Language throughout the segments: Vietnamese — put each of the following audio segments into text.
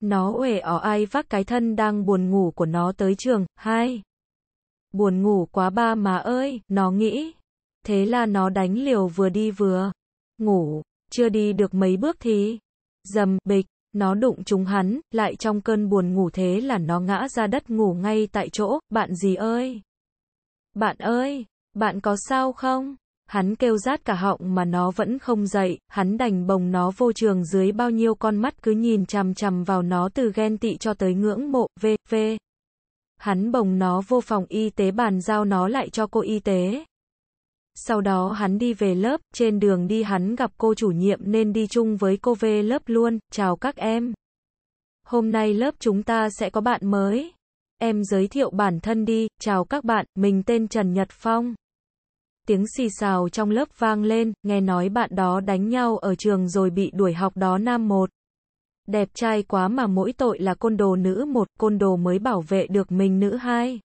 nó uể ó ai vác cái thân đang buồn ngủ của nó tới trường, hai. Buồn ngủ quá ba mà ơi, nó nghĩ. Thế là nó đánh liều vừa đi vừa. Ngủ, chưa đi được mấy bước thì. Dầm, bịch, nó đụng trúng hắn, lại trong cơn buồn ngủ thế là nó ngã ra đất ngủ ngay tại chỗ, bạn gì ơi? Bạn ơi, bạn có sao không? Hắn kêu rát cả họng mà nó vẫn không dậy, hắn đành bồng nó vô trường dưới bao nhiêu con mắt cứ nhìn chằm chằm vào nó từ ghen tị cho tới ngưỡng mộ, v, v. Hắn bồng nó vô phòng y tế bàn giao nó lại cho cô y tế. Sau đó hắn đi về lớp, trên đường đi hắn gặp cô chủ nhiệm nên đi chung với cô về lớp luôn, chào các em. Hôm nay lớp chúng ta sẽ có bạn mới. Em giới thiệu bản thân đi, chào các bạn, mình tên Trần Nhật Phong tiếng xì xào trong lớp vang lên, nghe nói bạn đó đánh nhau ở trường rồi bị đuổi học đó nam một. Đẹp trai quá mà mỗi tội là côn đồ nữ một, côn đồ mới bảo vệ được mình nữ hai.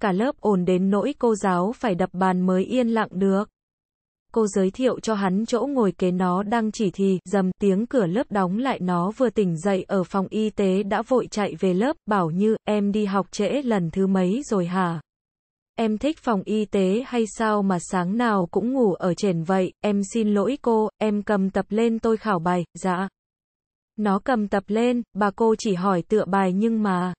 Cả lớp ồn đến nỗi cô giáo phải đập bàn mới yên lặng được. Cô giới thiệu cho hắn chỗ ngồi kế nó đang chỉ thì, dầm, tiếng cửa lớp đóng lại nó vừa tỉnh dậy ở phòng y tế đã vội chạy về lớp, bảo như, em đi học trễ lần thứ mấy rồi hả? Em thích phòng y tế hay sao mà sáng nào cũng ngủ ở trển vậy, em xin lỗi cô, em cầm tập lên tôi khảo bài, dạ. Nó cầm tập lên, bà cô chỉ hỏi tựa bài nhưng mà.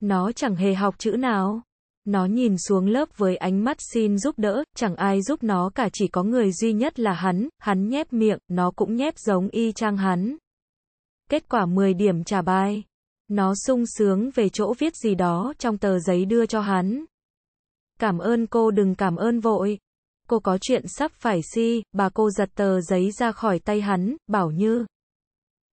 Nó chẳng hề học chữ nào. Nó nhìn xuống lớp với ánh mắt xin giúp đỡ, chẳng ai giúp nó cả chỉ có người duy nhất là hắn, hắn nhép miệng, nó cũng nhép giống y chang hắn. Kết quả 10 điểm trả bài. Nó sung sướng về chỗ viết gì đó trong tờ giấy đưa cho hắn. Cảm ơn cô đừng cảm ơn vội. Cô có chuyện sắp phải si, bà cô giật tờ giấy ra khỏi tay hắn, bảo như.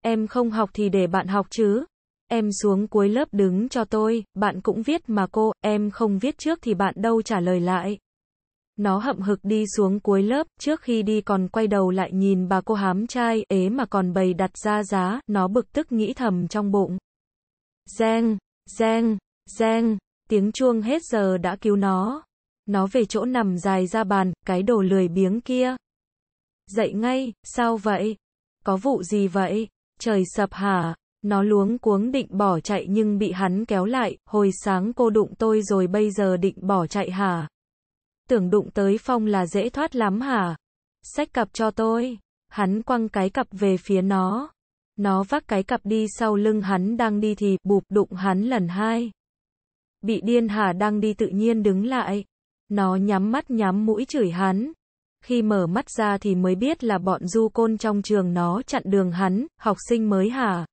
Em không học thì để bạn học chứ. Em xuống cuối lớp đứng cho tôi, bạn cũng viết mà cô, em không viết trước thì bạn đâu trả lời lại. Nó hậm hực đi xuống cuối lớp, trước khi đi còn quay đầu lại nhìn bà cô hám trai, ế mà còn bày đặt ra giá, nó bực tức nghĩ thầm trong bụng. Giang, Giang, Giang, tiếng chuông hết giờ đã cứu nó. Nó về chỗ nằm dài ra bàn, cái đồ lười biếng kia. Dậy ngay, sao vậy? Có vụ gì vậy? Trời sập hả? Nó luống cuống định bỏ chạy nhưng bị hắn kéo lại, hồi sáng cô đụng tôi rồi bây giờ định bỏ chạy hả? Tưởng đụng tới phong là dễ thoát lắm hả? Xách cặp cho tôi. Hắn quăng cái cặp về phía nó. Nó vác cái cặp đi sau lưng hắn đang đi thì, bụp, đụng hắn lần hai. Bị điên hà đang đi tự nhiên đứng lại. Nó nhắm mắt nhắm mũi chửi hắn. Khi mở mắt ra thì mới biết là bọn du côn trong trường nó chặn đường hắn, học sinh mới hả?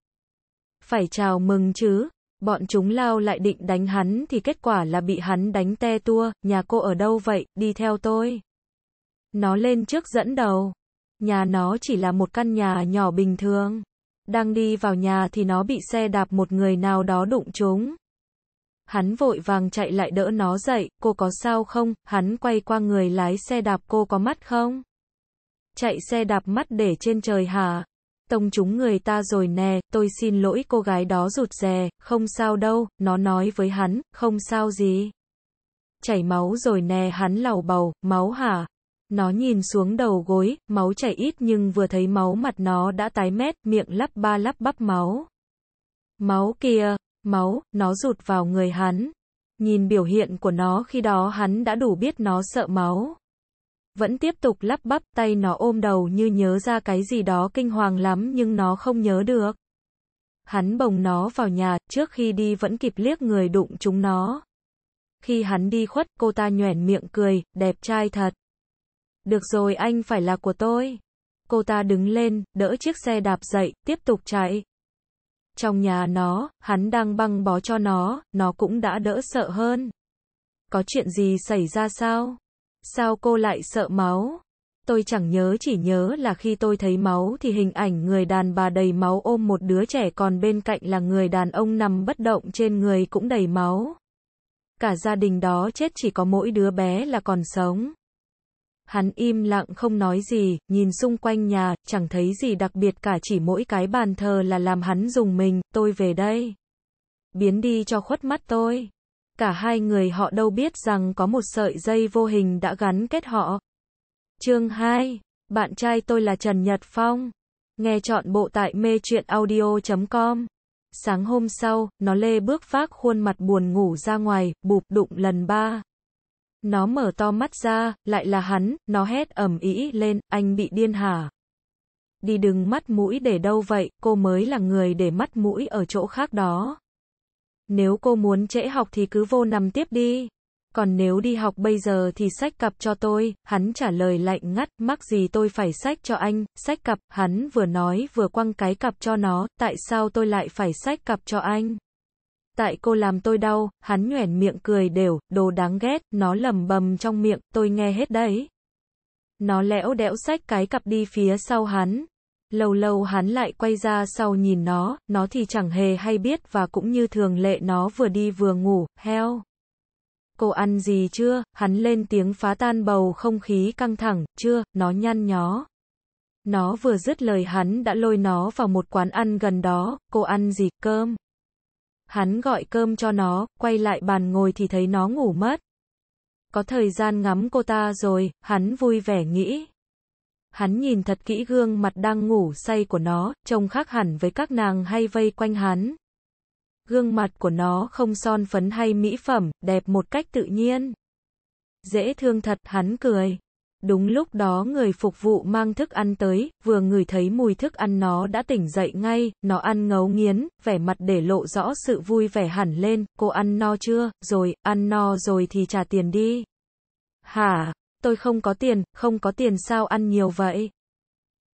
Phải chào mừng chứ. Bọn chúng lao lại định đánh hắn thì kết quả là bị hắn đánh te tua, nhà cô ở đâu vậy, đi theo tôi. Nó lên trước dẫn đầu. Nhà nó chỉ là một căn nhà nhỏ bình thường. Đang đi vào nhà thì nó bị xe đạp một người nào đó đụng trúng. Hắn vội vàng chạy lại đỡ nó dậy, cô có sao không? Hắn quay qua người lái xe đạp cô có mắt không? Chạy xe đạp mắt để trên trời hả? Tông chúng người ta rồi nè, tôi xin lỗi cô gái đó rụt rè, không sao đâu, nó nói với hắn, không sao gì. chảy máu rồi nè hắn lầu bầu, máu hả? Nó nhìn xuống đầu gối, máu chảy ít nhưng vừa thấy máu mặt nó đã tái mét, miệng lắp ba lắp bắp máu. Máu kia, máu, nó rụt vào người hắn. Nhìn biểu hiện của nó khi đó hắn đã đủ biết nó sợ máu. Vẫn tiếp tục lắp bắp tay nó ôm đầu như nhớ ra cái gì đó kinh hoàng lắm nhưng nó không nhớ được. Hắn bồng nó vào nhà, trước khi đi vẫn kịp liếc người đụng chúng nó. Khi hắn đi khuất, cô ta nhoẻn miệng cười, đẹp trai thật. Được rồi anh phải là của tôi. Cô ta đứng lên, đỡ chiếc xe đạp dậy, tiếp tục chạy. Trong nhà nó, hắn đang băng bó cho nó, nó cũng đã đỡ sợ hơn. Có chuyện gì xảy ra sao? Sao cô lại sợ máu? Tôi chẳng nhớ chỉ nhớ là khi tôi thấy máu thì hình ảnh người đàn bà đầy máu ôm một đứa trẻ còn bên cạnh là người đàn ông nằm bất động trên người cũng đầy máu. Cả gia đình đó chết chỉ có mỗi đứa bé là còn sống. Hắn im lặng không nói gì, nhìn xung quanh nhà, chẳng thấy gì đặc biệt cả chỉ mỗi cái bàn thờ là làm hắn dùng mình, tôi về đây. Biến đi cho khuất mắt tôi. Cả hai người họ đâu biết rằng có một sợi dây vô hình đã gắn kết họ. Chương 2. Bạn trai tôi là Trần Nhật Phong. Nghe chọn bộ tại mê truyện audio.com. Sáng hôm sau, nó lê bước phác khuôn mặt buồn ngủ ra ngoài, bụp đụng lần ba. Nó mở to mắt ra, lại là hắn, nó hét ầm ĩ lên, anh bị điên hả? Đi đừng mắt mũi để đâu vậy, cô mới là người để mắt mũi ở chỗ khác đó. Nếu cô muốn trễ học thì cứ vô nằm tiếp đi. Còn nếu đi học bây giờ thì sách cặp cho tôi, hắn trả lời lạnh ngắt, mắc gì tôi phải sách cho anh, sách cặp, hắn vừa nói vừa quăng cái cặp cho nó, tại sao tôi lại phải sách cặp cho anh? Tại cô làm tôi đau, hắn nhoẻn miệng cười đều, đồ đáng ghét, nó lầm bầm trong miệng, tôi nghe hết đấy. Nó lẽo đẽo sách cái cặp đi phía sau hắn. Lâu lâu hắn lại quay ra sau nhìn nó, nó thì chẳng hề hay biết và cũng như thường lệ nó vừa đi vừa ngủ, heo. Cô ăn gì chưa? Hắn lên tiếng phá tan bầu không khí căng thẳng, chưa, nó nhăn nhó. Nó vừa dứt lời hắn đã lôi nó vào một quán ăn gần đó, cô ăn gì, cơm. Hắn gọi cơm cho nó, quay lại bàn ngồi thì thấy nó ngủ mất. Có thời gian ngắm cô ta rồi, hắn vui vẻ nghĩ. Hắn nhìn thật kỹ gương mặt đang ngủ say của nó, trông khác hẳn với các nàng hay vây quanh hắn. Gương mặt của nó không son phấn hay mỹ phẩm, đẹp một cách tự nhiên. Dễ thương thật, hắn cười. Đúng lúc đó người phục vụ mang thức ăn tới, vừa ngửi thấy mùi thức ăn nó đã tỉnh dậy ngay, nó ăn ngấu nghiến, vẻ mặt để lộ rõ sự vui vẻ hẳn lên, cô ăn no chưa, rồi, ăn no rồi thì trả tiền đi. Hả, tôi không có tiền, không có tiền sao ăn nhiều vậy?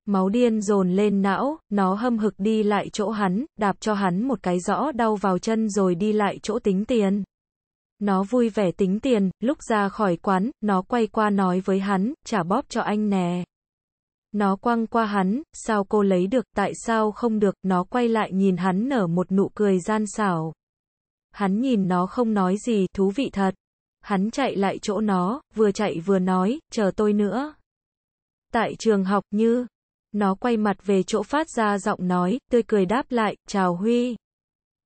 Máu điên dồn lên não, nó hâm hực đi lại chỗ hắn, đạp cho hắn một cái rõ đau vào chân rồi đi lại chỗ tính tiền. Nó vui vẻ tính tiền, lúc ra khỏi quán, nó quay qua nói với hắn, trả bóp cho anh nè. Nó quăng qua hắn, sao cô lấy được, tại sao không được, nó quay lại nhìn hắn nở một nụ cười gian xảo. Hắn nhìn nó không nói gì, thú vị thật. Hắn chạy lại chỗ nó, vừa chạy vừa nói, chờ tôi nữa. Tại trường học như, nó quay mặt về chỗ phát ra giọng nói, tươi cười đáp lại, chào Huy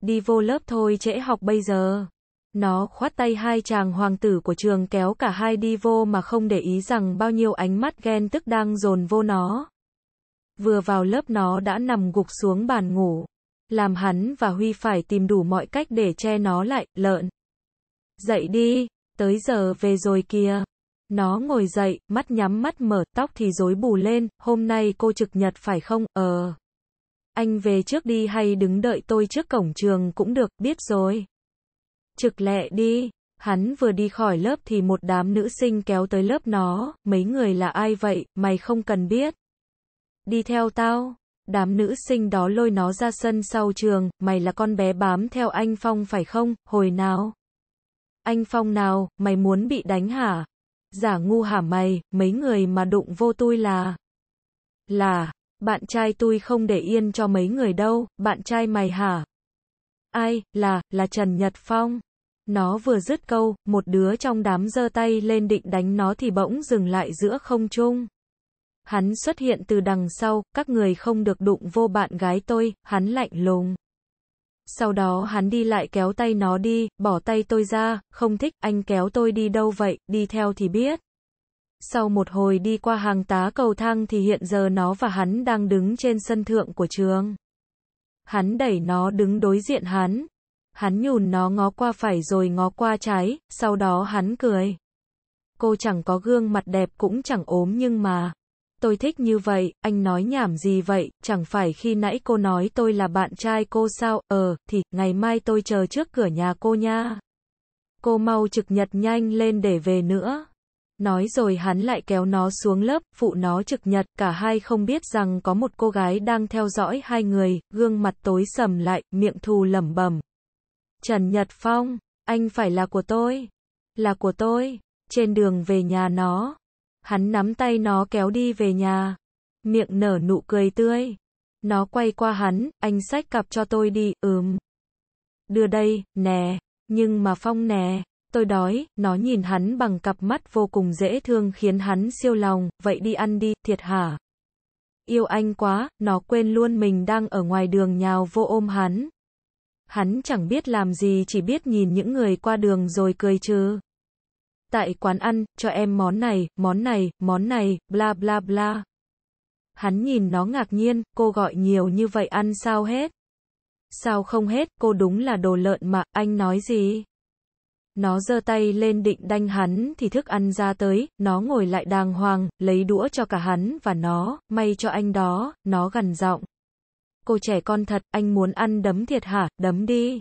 đi vô lớp thôi trễ học bây giờ. Nó khoát tay hai chàng hoàng tử của trường kéo cả hai đi vô mà không để ý rằng bao nhiêu ánh mắt ghen tức đang dồn vô nó. Vừa vào lớp nó đã nằm gục xuống bàn ngủ. Làm hắn và Huy phải tìm đủ mọi cách để che nó lại, lợn. Dậy đi, tới giờ về rồi kìa. Nó ngồi dậy, mắt nhắm mắt mở, tóc thì rối bù lên, hôm nay cô trực nhật phải không, ờ. Anh về trước đi hay đứng đợi tôi trước cổng trường cũng được, biết rồi. Trực lẹ đi. Hắn vừa đi khỏi lớp thì một đám nữ sinh kéo tới lớp nó, mấy người là ai vậy, mày không cần biết. Đi theo tao. Đám nữ sinh đó lôi nó ra sân sau trường, mày là con bé bám theo anh Phong phải không, hồi nào? Anh Phong nào, mày muốn bị đánh hả? Giả ngu hả mày, mấy người mà đụng vô tôi là... Là, bạn trai tôi không để yên cho mấy người đâu, bạn trai mày hả? Ai, là, là Trần Nhật Phong. Nó vừa dứt câu, một đứa trong đám giơ tay lên định đánh nó thì bỗng dừng lại giữa không trung. Hắn xuất hiện từ đằng sau, các người không được đụng vô bạn gái tôi, hắn lạnh lùng. Sau đó hắn đi lại kéo tay nó đi, bỏ tay tôi ra, không thích, anh kéo tôi đi đâu vậy, đi theo thì biết. Sau một hồi đi qua hàng tá cầu thang thì hiện giờ nó và hắn đang đứng trên sân thượng của trường. Hắn đẩy nó đứng đối diện hắn. Hắn nhùn nó ngó qua phải rồi ngó qua trái, sau đó hắn cười. Cô chẳng có gương mặt đẹp cũng chẳng ốm nhưng mà. Tôi thích như vậy, anh nói nhảm gì vậy, chẳng phải khi nãy cô nói tôi là bạn trai cô sao, ờ, thì, ngày mai tôi chờ trước cửa nhà cô nha. Cô mau trực nhật nhanh lên để về nữa. Nói rồi hắn lại kéo nó xuống lớp, phụ nó trực nhật, cả hai không biết rằng có một cô gái đang theo dõi hai người, gương mặt tối sầm lại, miệng thù lẩm bẩm. Trần Nhật Phong, anh phải là của tôi. Là của tôi. Trên đường về nhà nó, Hắn nắm tay nó kéo đi về nhà. Miệng nở nụ cười tươi. Nó quay qua hắn, anh xách cặp cho tôi đi, ừm. Đưa đây, nè. Nhưng mà Phong nè. Tôi đói, nó nhìn hắn bằng cặp mắt vô cùng dễ thương khiến hắn siêu lòng, vậy đi ăn đi, thiệt hả? Yêu anh quá, nó quên luôn mình đang ở ngoài đường nhào vô ôm hắn. Hắn chẳng biết làm gì chỉ biết nhìn những người qua đường rồi cười chứ. tại quán ăn, cho em món này, món này, món này, bla bla bla. Hắn nhìn nó ngạc nhiên, cô gọi nhiều như vậy ăn sao hết? Sao không hết, cô đúng là đồ lợn mà, anh nói gì? Nó giơ tay lên định đanh hắn thì thức ăn ra tới, nó ngồi lại đàng hoàng, lấy đũa cho cả hắn và nó, may cho anh đó, nó gần giọng. Cô trẻ con thật, anh muốn ăn đấm thiệt hả, đấm đi.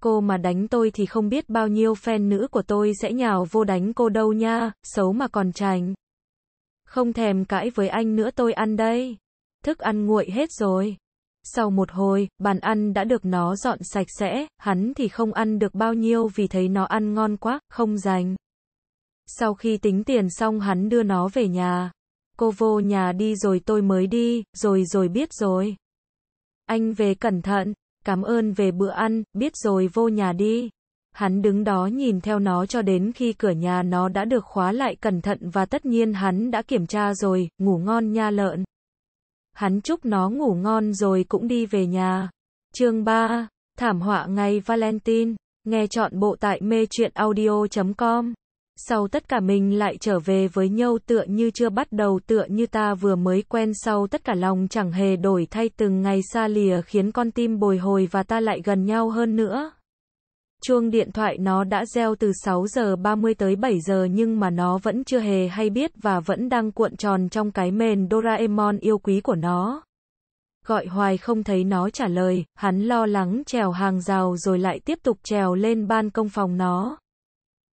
Cô mà đánh tôi thì không biết bao nhiêu fan nữ của tôi sẽ nhào vô đánh cô đâu nha, xấu mà còn trành. Không thèm cãi với anh nữa tôi ăn đây. Thức ăn nguội hết rồi. Sau một hồi, bàn ăn đã được nó dọn sạch sẽ, hắn thì không ăn được bao nhiêu vì thấy nó ăn ngon quá, không dành. Sau khi tính tiền xong hắn đưa nó về nhà. Cô vô nhà đi rồi tôi mới đi, rồi rồi biết rồi. Anh về cẩn thận cảm ơn về bữa ăn, biết rồi vô nhà đi. Hắn đứng đó nhìn theo nó cho đến khi cửa nhà nó đã được khóa lại cẩn thận và tất nhiên hắn đã kiểm tra rồi, ngủ ngon nha lợn. Hắn chúc nó ngủ ngon rồi cũng đi về nhà. Chương 3, Thảm họa ngày Valentine, nghe chọn bộ tại mê truyện audio.com. Sau tất cả mình lại trở về với nhau tựa như chưa bắt đầu tựa như ta vừa mới quen sau tất cả lòng chẳng hề đổi thay từng ngày xa lìa khiến con tim bồi hồi và ta lại gần nhau hơn nữa. Chuông điện thoại nó đã reo từ 6 giờ 30 tới 7 giờ nhưng mà nó vẫn chưa hề hay biết và vẫn đang cuộn tròn trong cái mền Doraemon yêu quý của nó. Gọi hoài không thấy nó trả lời, hắn lo lắng trèo hàng rào rồi lại tiếp tục trèo lên ban công phòng nó.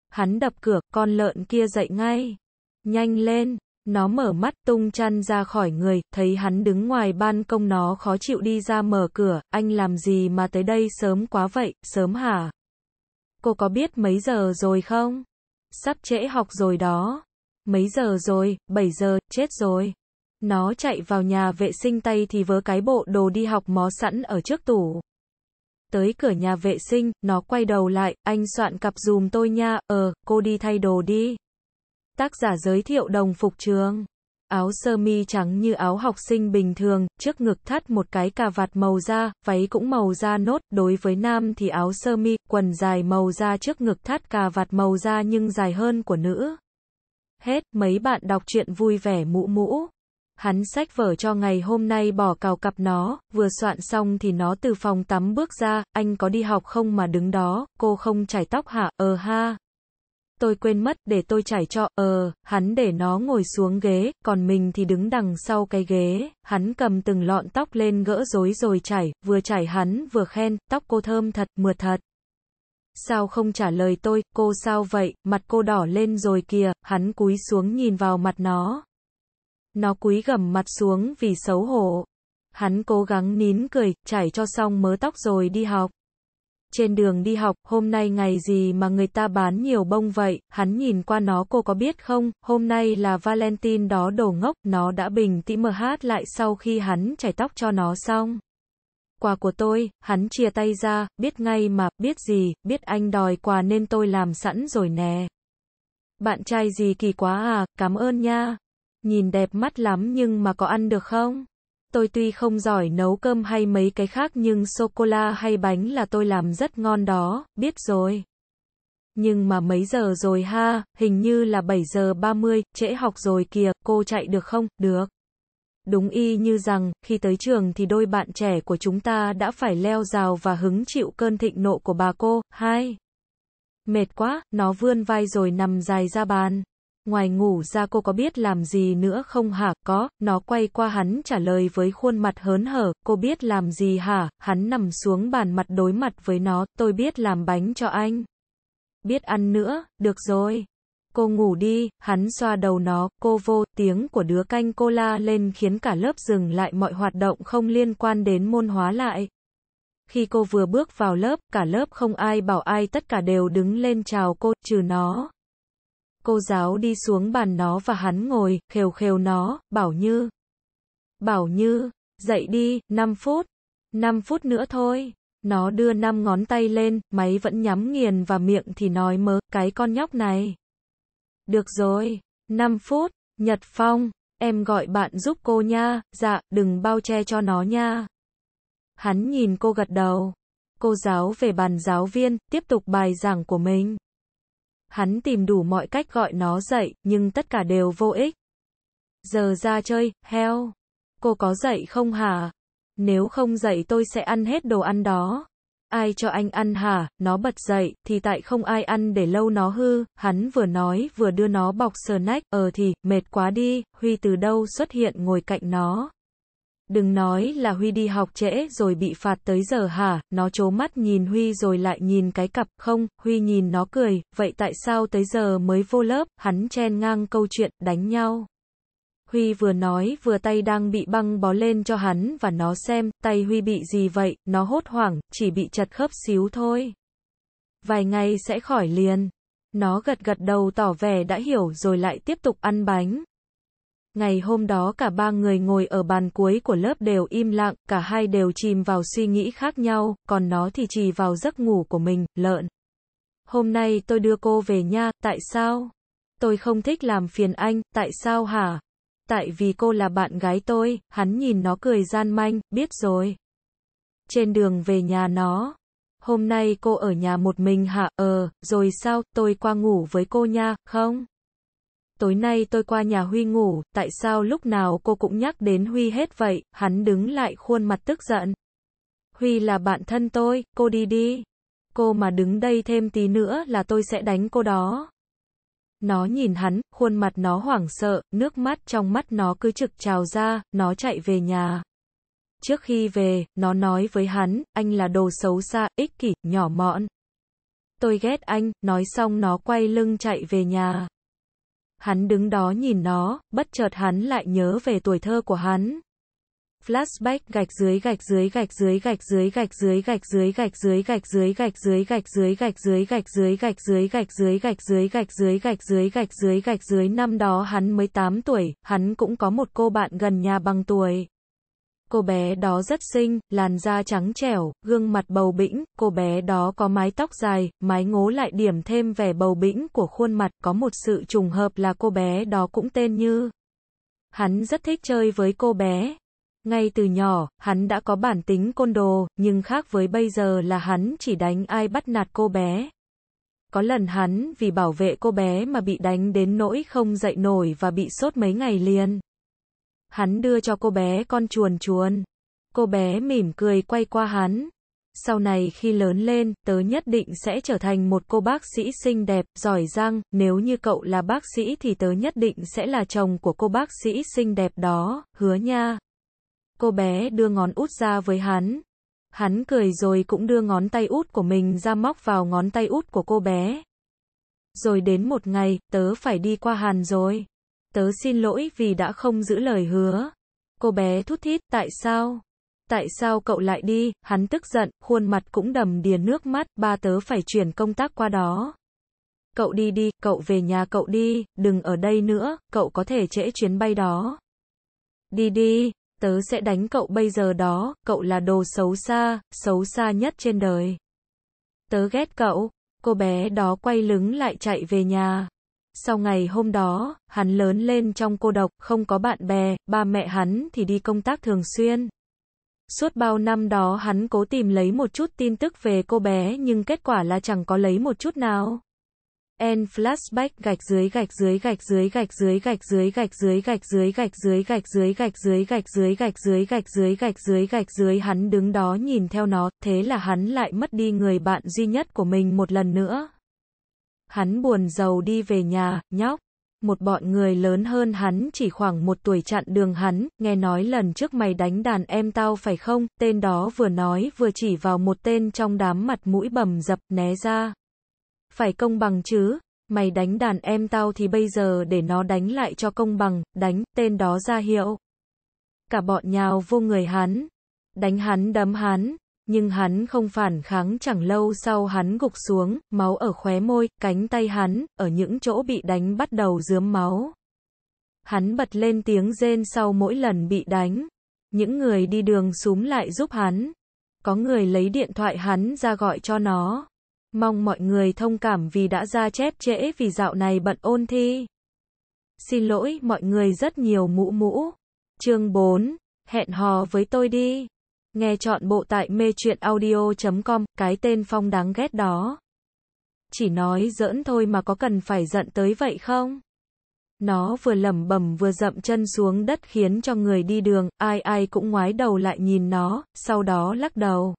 Hắn đập cửa, con lợn kia dậy ngay. Nhanh lên. Nó mở mắt tung chăn ra khỏi người, thấy hắn đứng ngoài ban công nó khó chịu đi ra mở cửa, anh làm gì mà tới đây sớm quá vậy, sớm hả? Cô có biết mấy giờ rồi không? Sắp trễ học rồi đó. Mấy giờ rồi, 7 giờ, chết rồi. Nó chạy vào nhà vệ sinh tay thì vớ cái bộ đồ đi học mó sẵn ở trước tủ. Tới cửa nhà vệ sinh, nó quay đầu lại, anh soạn cặp dùm tôi nha, ờ, cô đi thay đồ đi. Tác giả giới thiệu đồng phục trường. Áo sơ mi trắng như áo học sinh bình thường, trước ngực thắt một cái cà vạt màu da, váy cũng màu da nốt, đối với nam thì áo sơ mi, quần dài màu da trước ngực thắt cà vạt màu da nhưng dài hơn của nữ. Hết, mấy bạn đọc truyện vui vẻ mũ mũ. Hắn sách vở cho ngày hôm nay bỏ cào cặp nó, vừa soạn xong thì nó từ phòng tắm bước ra, anh có đi học không mà đứng đó, cô không chải tóc hả, ờ ha. Tôi quên mất, để tôi trải cho, ờ, hắn để nó ngồi xuống ghế, còn mình thì đứng đằng sau cái ghế, hắn cầm từng lọn tóc lên gỡ rối rồi trải, vừa trải hắn vừa khen, tóc cô thơm thật, mượt thật. Sao không trả lời tôi, cô sao vậy, mặt cô đỏ lên rồi kìa, hắn cúi xuống nhìn vào mặt nó. Nó cúi gầm mặt xuống vì xấu hổ. Hắn cố gắng nín cười, chảy cho xong mớ tóc rồi đi học. Trên đường đi học, hôm nay ngày gì mà người ta bán nhiều bông vậy, hắn nhìn qua nó cô có biết không, hôm nay là Valentine đó đồ ngốc, nó đã bình tĩnh mờ hát lại sau khi hắn chải tóc cho nó xong. Quà của tôi, hắn chia tay ra, biết ngay mà, biết gì, biết anh đòi quà nên tôi làm sẵn rồi nè. Bạn trai gì kỳ quá à, cảm ơn nha. Nhìn đẹp mắt lắm nhưng mà có ăn được không? Tôi tuy không giỏi nấu cơm hay mấy cái khác nhưng sô-cô-la hay bánh là tôi làm rất ngon đó, biết rồi. Nhưng mà mấy giờ rồi ha, hình như là 7 giờ 30, trễ học rồi kìa, cô chạy được không? Được. Đúng y như rằng, khi tới trường thì đôi bạn trẻ của chúng ta đã phải leo rào và hứng chịu cơn thịnh nộ của bà cô. Hai. Mệt quá, nó vươn vai rồi nằm dài ra bàn. Ngoài ngủ ra cô có biết làm gì nữa không hả? Có, nó quay qua hắn trả lời với khuôn mặt hớn hở, cô biết làm gì hả? Hắn nằm xuống bàn mặt đối mặt với nó, tôi biết làm bánh cho anh. Biết ăn nữa, được rồi. Cô ngủ đi, hắn xoa đầu nó, cô vô, tiếng của đứa canh cô la lên khiến cả lớp dừng lại mọi hoạt động không liên quan đến môn hóa lại. Khi cô vừa bước vào lớp, cả lớp không ai bảo ai tất cả đều đứng lên chào cô, trừ nó. Cô giáo đi xuống bàn nó và hắn ngồi, khều khều nó, bảo như. Bảo như, dậy đi, 5 phút. 5 phút nữa thôi. Nó đưa năm ngón tay lên, máy vẫn nhắm nghiền và miệng thì nói mớ, cái con nhóc này. Được rồi, 5 phút, Nhật Phong, em gọi bạn giúp cô nha, dạ, đừng bao che cho nó nha. Hắn nhìn cô gật đầu. Cô giáo về bàn giáo viên, tiếp tục bài giảng của mình. Hắn tìm đủ mọi cách gọi nó dậy, nhưng tất cả đều vô ích. Giờ ra chơi, heo. Cô có dậy không hả? Nếu không dậy tôi sẽ ăn hết đồ ăn đó. Ai cho anh ăn hả? Nó bật dậy, thì tại không ai ăn để lâu nó hư, hắn vừa nói vừa đưa nó bọc sờ nách, ờ thì, mệt quá đi, Huy từ đâu xuất hiện ngồi cạnh nó. Đừng nói là Huy đi học trễ rồi bị phạt tới giờ hả, nó chố mắt nhìn Huy rồi lại nhìn cái cặp, không, Huy nhìn nó cười, vậy tại sao tới giờ mới vô lớp, hắn chen ngang câu chuyện, đánh nhau. Huy vừa nói vừa tay đang bị băng bó lên cho hắn và nó xem, tay Huy bị gì vậy, nó hốt hoảng, chỉ bị chật khớp xíu thôi. Vài ngày sẽ khỏi liền. Nó gật gật đầu tỏ vẻ đã hiểu rồi lại tiếp tục ăn bánh. Ngày hôm đó cả ba người ngồi ở bàn cuối của lớp đều im lặng, cả hai đều chìm vào suy nghĩ khác nhau, còn nó thì chỉ vào giấc ngủ của mình, lợn. Hôm nay tôi đưa cô về nha, tại sao? Tôi không thích làm phiền anh, tại sao hả? Tại vì cô là bạn gái tôi, hắn nhìn nó cười gian manh, biết rồi. Trên đường về nhà nó. Hôm nay cô ở nhà một mình hả? Ờ, rồi sao, tôi qua ngủ với cô nha, không? Tối nay tôi qua nhà Huy ngủ, tại sao lúc nào cô cũng nhắc đến Huy hết vậy? Hắn đứng lại khuôn mặt tức giận. Huy là bạn thân tôi, cô đi đi. Cô mà đứng đây thêm tí nữa là tôi sẽ đánh cô đó. Nó nhìn hắn, khuôn mặt nó hoảng sợ, nước mắt trong mắt nó cứ trực trào ra, nó chạy về nhà. Trước khi về, nó nói với hắn, anh là đồ xấu xa, ích kỷ, nhỏ mọn. Tôi ghét anh, nói xong nó quay lưng chạy về nhà. Hắn đứng đó nhìn nó, bất chợt hắn lại nhớ về tuổi thơ của hắn. Flashback gạch dưới gạch dưới gạch dưới gạch dưới gạch dưới gạch dưới gạch dưới gạch dưới gạch dưới gạch dưới gạch dưới gạch dưới gạch dưới gạch dưới gạch dưới gạch dưới gạch dưới gạch dưới gạch dưới năm đó hắn mới 8 tuổi, hắn cũng có một cô bạn gần nhà bằng tuổi. Cô bé đó rất xinh, làn da trắng trẻo, gương mặt bầu bĩnh, cô bé đó có mái tóc dài, mái ngố lại điểm thêm vẻ bầu bĩnh của khuôn mặt, có một sự trùng hợp là cô bé đó cũng tên như. Hắn rất thích chơi với cô bé. Ngay từ nhỏ, hắn đã có bản tính côn đồ, nhưng khác với bây giờ là hắn chỉ đánh ai bắt nạt cô bé. Có lần hắn vì bảo vệ cô bé mà bị đánh đến nỗi không dậy nổi và bị sốt mấy ngày liền. Hắn đưa cho cô bé con chuồn chuồn. Cô bé mỉm cười quay qua hắn. Sau này khi lớn lên, tớ nhất định sẽ trở thành một cô bác sĩ xinh đẹp, giỏi giang, nếu như cậu là bác sĩ thì tớ nhất định sẽ là chồng của cô bác sĩ xinh đẹp đó, hứa nha. Cô bé đưa ngón út ra với hắn. Hắn cười rồi cũng đưa ngón tay út của mình ra móc vào ngón tay út của cô bé. Rồi đến một ngày, tớ phải đi qua Hàn rồi. Tớ xin lỗi vì đã không giữ lời hứa. Cô bé thút thít, tại sao? Tại sao cậu lại đi? Hắn tức giận, khuôn mặt cũng đầm đìa nước mắt, ba tớ phải chuyển công tác qua đó. Cậu đi đi, cậu về nhà cậu đi, đừng ở đây nữa, cậu có thể trễ chuyến bay đó. Đi đi, tớ sẽ đánh cậu bây giờ đó, cậu là đồ xấu xa, xấu xa nhất trên đời. Tớ ghét cậu, cô bé đó quay lưng lại chạy về nhà. Sau ngày hôm đó, hắn lớn lên trong cô độc, không có bạn bè, ba mẹ hắn thì đi công tác thường xuyên. Suốt bao năm đó hắn cố tìm lấy một chút tin tức về cô bé nhưng kết quả là chẳng có lấy một chút nào. En flashback gạch dưới gạch dưới gạch dưới gạch dưới gạch dưới gạch dưới gạch dưới gạch dưới gạch dưới gạch dưới gạch dưới gạch dưới gạch dưới gạch dưới gạch dưới hắn đứng đó nhìn theo nó, thế là hắn lại mất đi người bạn duy nhất của mình một lần nữa. Hắn buồn giàu đi về nhà, nhóc. Một bọn người lớn hơn hắn chỉ khoảng một tuổi chặn đường hắn, nghe nói lần trước mày đánh đàn em tao phải không, tên đó vừa nói vừa chỉ vào một tên trong đám mặt mũi bầm dập, né ra. Phải công bằng chứ, mày đánh đàn em tao thì bây giờ để nó đánh lại cho công bằng, đánh, tên đó ra hiệu. Cả bọn nhào vô người hắn, đánh hắn đấm hắn, nhưng hắn không phản kháng chẳng lâu sau hắn gục xuống, máu ở khóe môi, cánh tay hắn, ở những chỗ bị đánh bắt đầu dướm máu. Hắn bật lên tiếng rên sau mỗi lần bị đánh. Những người đi đường súm lại giúp hắn. Có người lấy điện thoại hắn ra gọi cho nó. Mong mọi người thông cảm vì đã ra chép trễ vì dạo này bận ôn thi. Xin lỗi mọi người rất nhiều mũ mũ. Chương 4, hẹn hò với tôi đi. Nghe chọn bộ tại mê chuyện audio.com, cái tên Phong đáng ghét đó. Chỉ nói giỡn thôi mà có cần phải giận tới vậy không? Nó vừa lẩm bẩm vừa dậm chân xuống đất khiến cho người đi đường, ai ai cũng ngoái đầu lại nhìn nó, sau đó lắc đầu.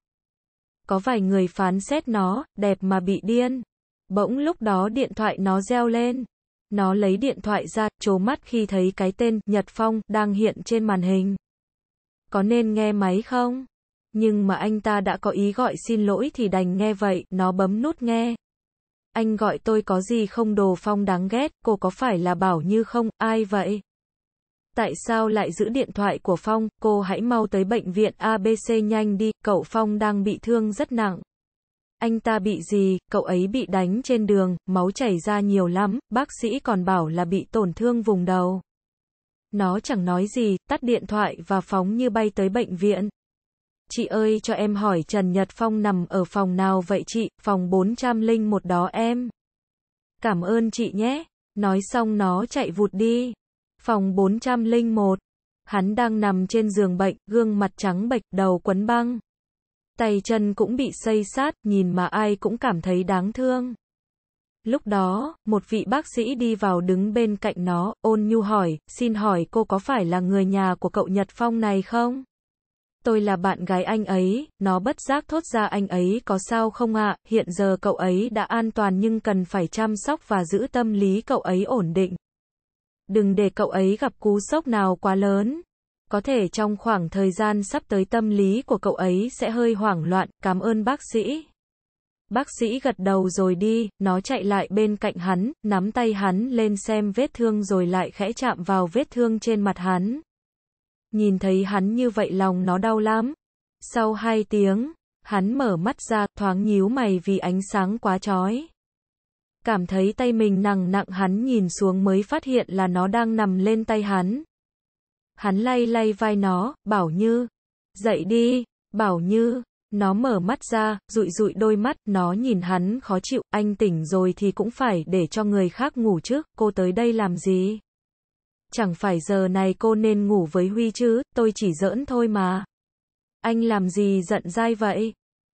Có vài người phán xét nó, đẹp mà bị điên. Bỗng lúc đó điện thoại nó reo lên. Nó lấy điện thoại ra, trố mắt khi thấy cái tên Nhật Phong đang hiện trên màn hình có nên nghe máy không? Nhưng mà anh ta đã có ý gọi xin lỗi thì đành nghe vậy, nó bấm nút nghe. Anh gọi tôi có gì không đồ phong đáng ghét, cô có phải là bảo như không, ai vậy? Tại sao lại giữ điện thoại của Phong, cô hãy mau tới bệnh viện ABC nhanh đi, cậu Phong đang bị thương rất nặng. Anh ta bị gì, cậu ấy bị đánh trên đường, máu chảy ra nhiều lắm, bác sĩ còn bảo là bị tổn thương vùng đầu. Nó chẳng nói gì, tắt điện thoại và phóng như bay tới bệnh viện. Chị ơi cho em hỏi Trần Nhật Phong nằm ở phòng nào vậy chị, phòng 401 đó em. Cảm ơn chị nhé. Nói xong nó chạy vụt đi. Phòng 401. Hắn đang nằm trên giường bệnh, gương mặt trắng bệch, đầu quấn băng. Tay chân cũng bị xây sát, nhìn mà ai cũng cảm thấy đáng thương. Lúc đó, một vị bác sĩ đi vào đứng bên cạnh nó, ôn nhu hỏi, xin hỏi cô có phải là người nhà của cậu Nhật Phong này không? Tôi là bạn gái anh ấy, nó bất giác thốt ra anh ấy có sao không ạ, hiện giờ cậu ấy đã an toàn nhưng cần phải chăm sóc và giữ tâm lý cậu ấy ổn định. Đừng để cậu ấy gặp cú sốc nào quá lớn. Có thể trong khoảng thời gian sắp tới tâm lý của cậu ấy sẽ hơi hoảng loạn, cảm ơn bác sĩ. Bác sĩ gật đầu rồi đi, nó chạy lại bên cạnh hắn, nắm tay hắn lên xem vết thương rồi lại khẽ chạm vào vết thương trên mặt hắn. Nhìn thấy hắn như vậy lòng nó đau lắm. Sau hai tiếng, hắn mở mắt ra, thoáng nhíu mày vì ánh sáng quá chói. Cảm thấy tay mình nặng nặng hắn nhìn xuống mới phát hiện là nó đang nằm lên tay hắn. Hắn lay lay vai nó, bảo như, dậy đi, bảo như, nó mở mắt ra, rụi rụi đôi mắt, nó nhìn hắn khó chịu, anh tỉnh rồi thì cũng phải để cho người khác ngủ chứ, cô tới đây làm gì? Chẳng phải giờ này cô nên ngủ với Huy chứ, tôi chỉ giỡn thôi mà. Anh làm gì giận dai vậy?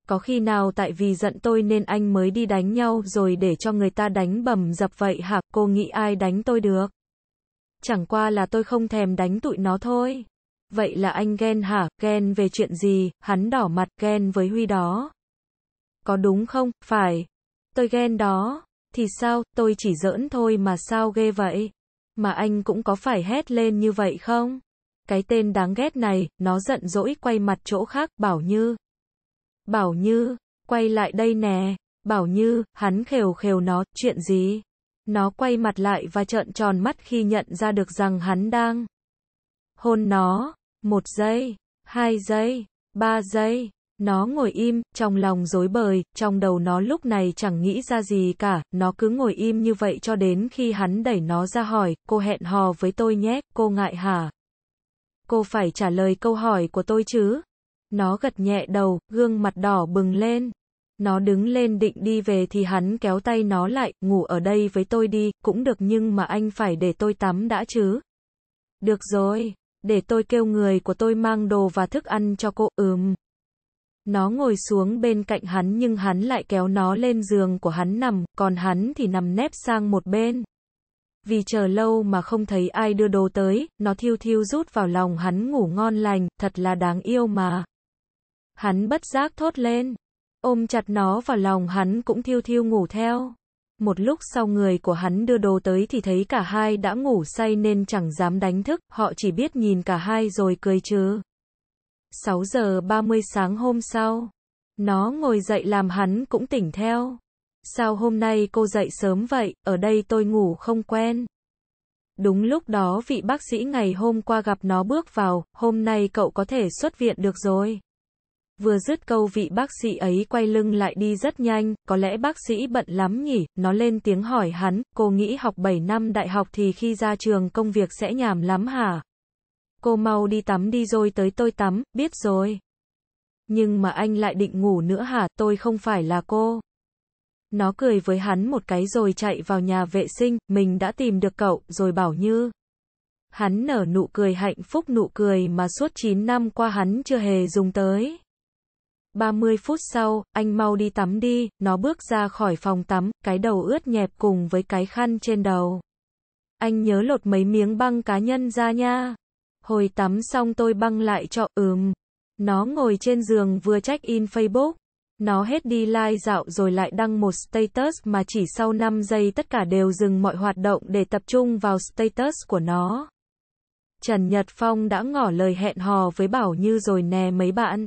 Có khi nào tại vì giận tôi nên anh mới đi đánh nhau rồi để cho người ta đánh bầm dập vậy hả? Cô nghĩ ai đánh tôi được? Chẳng qua là tôi không thèm đánh tụi nó thôi. Vậy là anh ghen hả, ghen về chuyện gì, hắn đỏ mặt ghen với Huy đó. Có đúng không, phải. Tôi ghen đó. Thì sao, tôi chỉ giỡn thôi mà sao ghê vậy? Mà anh cũng có phải hét lên như vậy không? Cái tên đáng ghét này, nó giận dỗi quay mặt chỗ khác, bảo như. Bảo như, quay lại đây nè. Bảo như, hắn khều khều nó, chuyện gì? Nó quay mặt lại và trợn tròn mắt khi nhận ra được rằng hắn đang hôn nó. Một giây, hai giây, ba giây. Nó ngồi im, trong lòng rối bời, trong đầu nó lúc này chẳng nghĩ ra gì cả, nó cứ ngồi im như vậy cho đến khi hắn đẩy nó ra hỏi, cô hẹn hò với tôi nhé, cô ngại hả? Cô phải trả lời câu hỏi của tôi chứ? Nó gật nhẹ đầu, gương mặt đỏ bừng lên. Nó đứng lên định đi về thì hắn kéo tay nó lại, ngủ ở đây với tôi đi, cũng được nhưng mà anh phải để tôi tắm đã chứ. Được rồi, để tôi kêu người của tôi mang đồ và thức ăn cho cô, ừm. Nó ngồi xuống bên cạnh hắn nhưng hắn lại kéo nó lên giường của hắn nằm, còn hắn thì nằm nép sang một bên. Vì chờ lâu mà không thấy ai đưa đồ tới, nó thiêu thiêu rút vào lòng hắn ngủ ngon lành, thật là đáng yêu mà. Hắn bất giác thốt lên. Ôm chặt nó vào lòng hắn cũng thiêu thiêu ngủ theo. Một lúc sau người của hắn đưa đồ tới thì thấy cả hai đã ngủ say nên chẳng dám đánh thức, họ chỉ biết nhìn cả hai rồi cười chứ. 6 giờ 30 sáng hôm sau, nó ngồi dậy làm hắn cũng tỉnh theo. Sao hôm nay cô dậy sớm vậy, ở đây tôi ngủ không quen. Đúng lúc đó vị bác sĩ ngày hôm qua gặp nó bước vào, hôm nay cậu có thể xuất viện được rồi. Vừa dứt câu vị bác sĩ ấy quay lưng lại đi rất nhanh, có lẽ bác sĩ bận lắm nhỉ, nó lên tiếng hỏi hắn, cô nghĩ học 7 năm đại học thì khi ra trường công việc sẽ nhàm lắm hả? Cô mau đi tắm đi rồi tới tôi tắm, biết rồi. Nhưng mà anh lại định ngủ nữa hả, tôi không phải là cô. Nó cười với hắn một cái rồi chạy vào nhà vệ sinh, mình đã tìm được cậu, rồi bảo như. Hắn nở nụ cười hạnh phúc nụ cười mà suốt 9 năm qua hắn chưa hề dùng tới. 30 phút sau, anh mau đi tắm đi, nó bước ra khỏi phòng tắm, cái đầu ướt nhẹp cùng với cái khăn trên đầu. Anh nhớ lột mấy miếng băng cá nhân ra nha. Hồi tắm xong tôi băng lại cho, ừm. Nó ngồi trên giường vừa check in Facebook. Nó hết đi like dạo rồi lại đăng một status mà chỉ sau 5 giây tất cả đều dừng mọi hoạt động để tập trung vào status của nó. Trần Nhật Phong đã ngỏ lời hẹn hò với Bảo Như rồi nè mấy bạn.